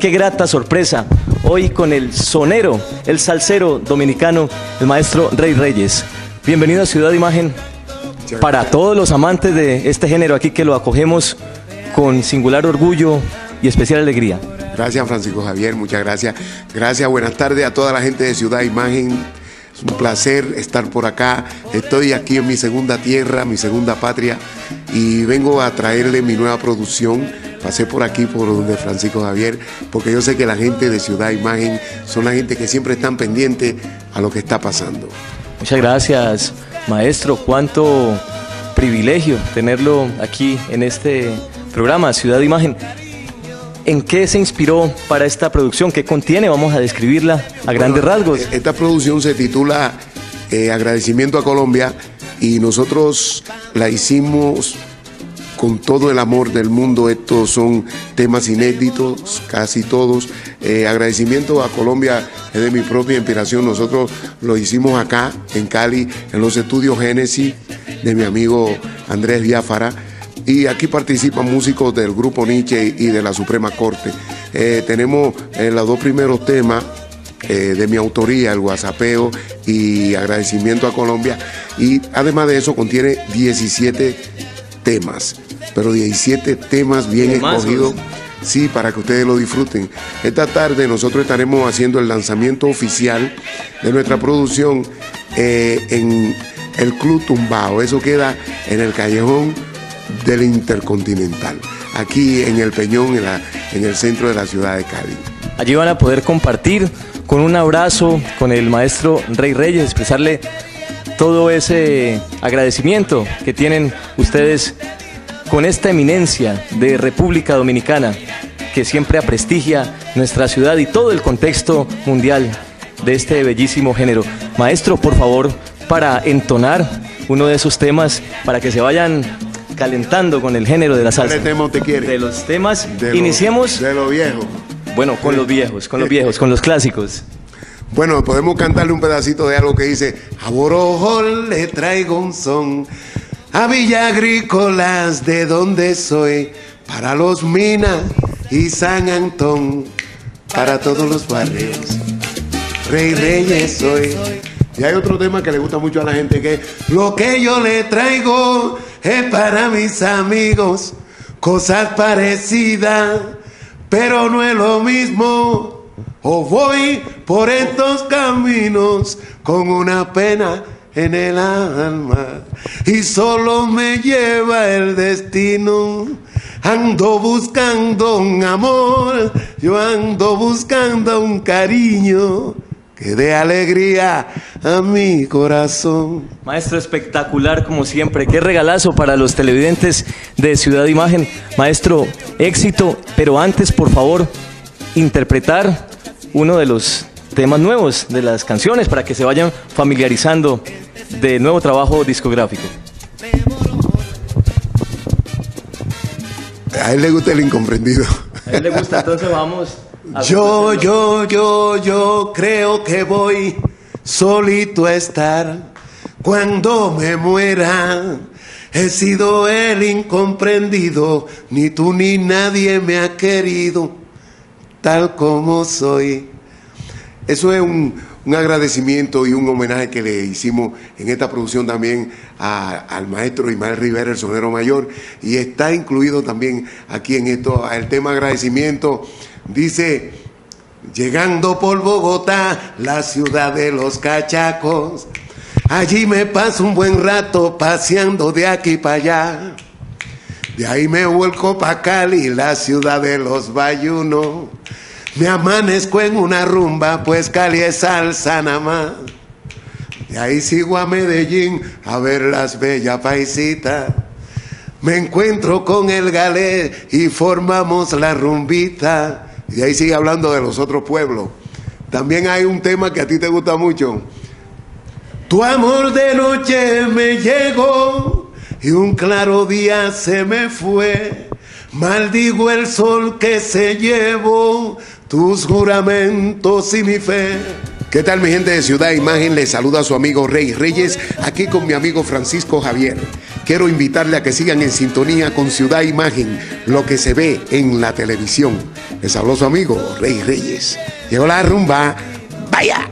qué grata sorpresa. Hoy con el sonero, el salsero dominicano, el maestro Rey Reyes. Bienvenido a Ciudad Imagen. Para todos los amantes de este género aquí que lo acogemos con singular orgullo y especial alegría. Gracias Francisco Javier, muchas gracias. Gracias, buenas tardes a toda la gente de Ciudad Imagen. Es un placer estar por acá. Estoy aquí en mi segunda tierra, mi segunda patria y vengo a traerle mi nueva producción. Pasé por aquí por donde Francisco Javier, porque yo sé que la gente de Ciudad Imagen son la gente que siempre están pendientes a lo que está pasando. Muchas gracias, maestro. Cuánto privilegio tenerlo aquí en este programa Ciudad Imagen. ¿En qué se inspiró para esta producción? ¿Qué contiene? Vamos a describirla a grandes rasgos. Esta producción se titula eh, Agradecimiento a Colombia y nosotros la hicimos con todo el amor del mundo. Estos son temas inéditos, casi todos. Eh, agradecimiento a Colombia es de mi propia inspiración. Nosotros lo hicimos acá, en Cali, en los estudios Génesis de mi amigo Andrés Diáfara y aquí participan músicos del grupo Nietzsche y de la Suprema Corte. Eh, tenemos eh, los dos primeros temas de mi autoría, el WhatsAppeo y agradecimiento a Colombia. Y además de eso contiene 17 temas, pero 17 temas bien escogidos. Sí, para que ustedes lo disfruten. Esta tarde nosotros estaremos haciendo el lanzamiento oficial de nuestra producción en el Club Tumbao. Eso queda en el callejón del Intercontinental, aquí en el Peñón, en, en el centro de la ciudad de Cali. Allí van a poder compartir con un abrazo con el maestro Rey Reyes, expresarle todo ese agradecimiento que tienen ustedes con esta eminencia de República Dominicana que siempre aprestigia nuestra ciudad y todo el contexto mundial de este bellísimo género. Maestro, por favor, para entonar uno de esos temas, para que se vayan calentando con el género de la salsa. ¿Qué tema te quiere? De los temas. Iniciemos. de lo viejo. Bueno, con los viejos, con los viejos, con los clásicos. Bueno, podemos cantarle un pedacito de algo que dice: A Borojol le traigo un son, a Villa Agrícolas de donde soy, para los Minas y San Antón, para todos los barrios. Rey Reyes soy. Y hay otro tema que le gusta mucho a la gente que lo que yo le traigo es para mis amigos, cosas parecidas, pero no es lo mismo. O voy por estos caminos con una pena en el alma y solo me lleva el destino. Ando buscando un amor, yo ando buscando un cariño que dé alegría a mi corazón. Maestro espectacular como siempre, qué regalazo para los televidentes de Ciudad Imagen. Maestro, éxito, pero antes por favor interpretar uno de los temas nuevos de las canciones para que se vayan familiarizando de nuevo trabajo discográfico. A él le gusta el incomprendido. A él le gusta, entonces vamos. Yo, yo, yo, yo creo que voy solito a estar cuando me muera. He sido el incomprendido, ni tú ni nadie me ha querido tal como soy. Eso es un, agradecimiento y un homenaje que le hicimos en esta producción también al maestro Ismael Rivera, el sonero mayor, y está incluido también aquí en esto el tema agradecimiento Dice, llegando por Bogotá, la ciudad de los cachacos, allí me paso un buen rato paseando de aquí para allá. De ahí me vuelco para Cali, la ciudad de los bayunos. Me amanezco en una rumba, pues Cali es salsa nada más. De ahí sigo a Medellín a ver las bellas paisitas. Me encuentro con el galé y formamos la rumbita. Y ahí sigue hablando de los otros pueblos. También hay un tema que a ti te gusta mucho. Tu amor de noche me llegó y un claro día se me fue. Maldigo el sol que se llevó, tus juramentos y mi fe. ¿Qué tal mi gente de Ciudad Imagen? Les saluda a su amigo Rey Reyes, aquí con mi amigo Francisco Javier quiero invitarle a que sigan en sintonía con Ciudad Imagen, lo que se ve en la televisión. Les habló su amigo Rey Reyes. Llegó la rumba. Vaya.